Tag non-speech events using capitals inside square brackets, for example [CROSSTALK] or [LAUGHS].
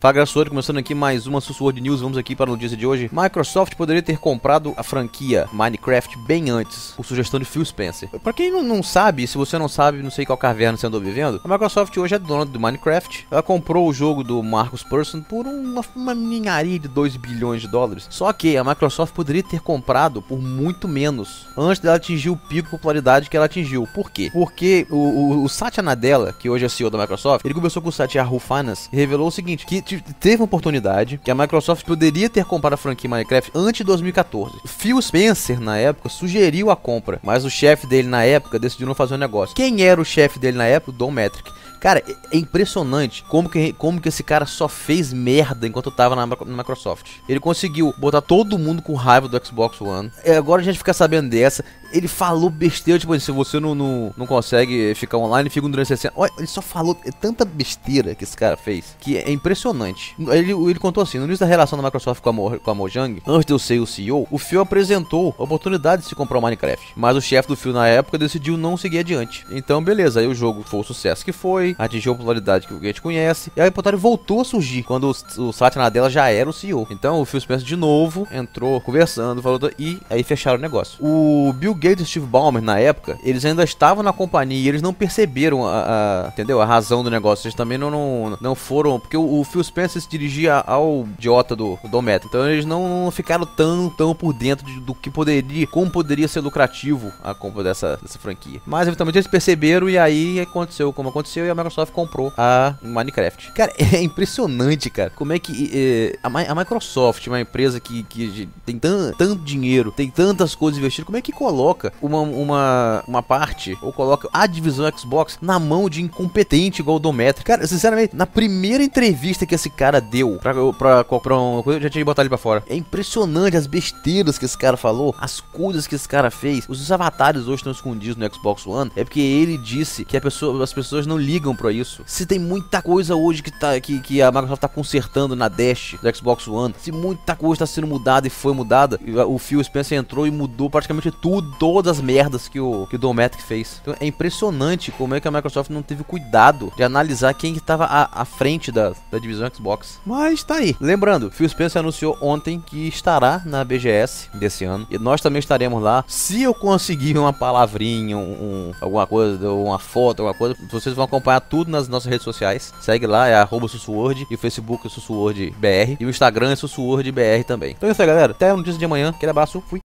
Fala galera, começando aqui mais uma Sussurro News, vamos aqui para a notícia de hoje. Microsoft poderia ter comprado a franquia Minecraft bem antes, por sugestão de Phil Spencer. Para quem não, não, sabe, se você não sabe, não sei qual caverna você andou vivendo, a Microsoft hoje é dona do Minecraft. Ela comprou o jogo do Marcus Persson por uma, uma ninharia de 2 bilhões de dólares. Só que a Microsoft poderia ter comprado por muito menos, antes dela atingir o pico de popularidade que ela atingiu. Por quê? Porque o, o, o Satya Nadella, que hoje é CEO da Microsoft, ele conversou com o Satya Finance e revelou o seguinte, que teve uma oportunidade que a Microsoft poderia ter comprado a franquia Minecraft antes de 2014. Phil Spencer, na época, sugeriu a compra, mas o chefe dele na época decidiu não fazer o negócio. Quem era o chefe dele na época? Don Metric. Cara, é, é impressionante como que, como que esse cara só fez merda enquanto tava na, na, Microsoft. Ele conseguiu botar todo mundo com raiva do Xbox One. E agora a gente fica sabendo dessa. Ele falou besteira, tipo, se você não, não, não consegue ficar online, fica um 360. Olha, ele só falou é tanta besteira que esse cara fez, que é impressionante. Ele, ele contou assim, no início da relação da Microsoft com a, Mo, com a Mojang, antes de eu ser o CEO, o Phil apresentou a oportunidade de se comprar o Minecraft. Mas o chefe do Phil na época decidiu não seguir adiante. Então, beleza, aí o jogo foi o sucesso que foi, atingiu a popularidade que a gente conhece. E a reportagem voltou a surgir quando o, o Satya Nadella já era o CEO. Então o Phil Spencer de novo entrou conversando, falou e aí fecharam o negócio. O Bill Gates e Steve Ballmer na época, eles ainda estavam na companhia e eles não perceberam a, a entendeu? A razão do negócio. Eles também não, não, não foram, porque o, o Phil Spencer se dirigia ao idiota do, do Meta. Então eles não ficaram tão, tão por dentro de, do que poderia, como poderia ser lucrativo a compra dessa, dessa franquia. Mas eventualmente eles perceberam e aí aconteceu como aconteceu e a Microsoft comprou a Minecraft. Cara, [LAUGHS] é impressionante, cara, como é que é, a, a, Microsoft, uma empresa que, que tem tan, tanto dinheiro, tem tantas coisas investidas, como é que coloca uma, uma, uma parte, ou coloca a divisão Xbox na mão de incompetente igual o Dometri? Cara, sinceramente, na primeira entrevista que esse cara deu pra, pra uma coisa, eu já tinha que botar ele pra fora. É impressionante as besteiras que esse cara falou, as coisas que esse cara fez. Os avatares hoje estão escondidos no Xbox One, é porque ele disse que pessoa, as pessoas não ligam pra isso. Se tem muita coisa hoje que, tá, que, que a Microsoft tá consertando na Dash do Xbox One, se muita coisa tá sendo mudada e foi mudada, o Phil Spencer entrou e mudou praticamente tudo, todas as merdas que o, que o Dometic fez. Então é impressionante como é que a Microsoft não teve cuidado de analisar quem que tava à, à frente da, da divisão Xbox. Mas tá aí. Lembrando, Phil Spencer anunciou ontem que estará na BGS desse ano. E nós também estaremos lá. Se eu conseguir uma palavrinha, um, um, alguma coisa, uma foto, alguma coisa, vocês vão acompanhar tudo nas nossas redes sociais. Segue lá, é arroba e o Facebook é SussuwordBR, e o Instagram é SussuwordBR também. Então é isso aí, galera. Até a notícia de amanhã. Aquele abraço, fui.